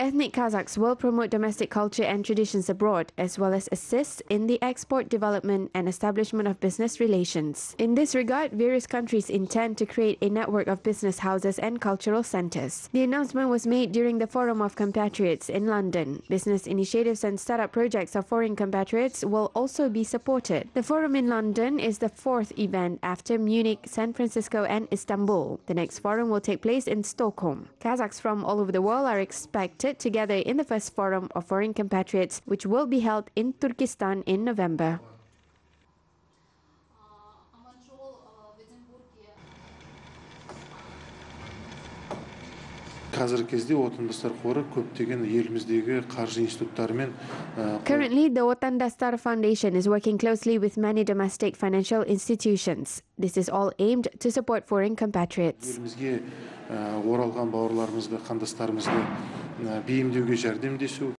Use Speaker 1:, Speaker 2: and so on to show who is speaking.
Speaker 1: Ethnic Kazakhs will promote domestic culture and traditions abroad, as well as assist in the export development and establishment of business relations. In this regard, various countries intend to create a network of business houses and cultural centers. The announcement was made during the Forum of Compatriots in London. Business initiatives and startup projects of foreign compatriots will also be supported. The forum in London is the fourth event after Munich, San Francisco, and Istanbul. The next forum will take place in Stockholm. Kazakhs from all over the world are expected together in the first forum of foreign compatriots, which will be held in Turkestan in November. Currently, the Otandastar Foundation is working closely with many domestic financial institutions. This is all aimed to support foreign compatriots.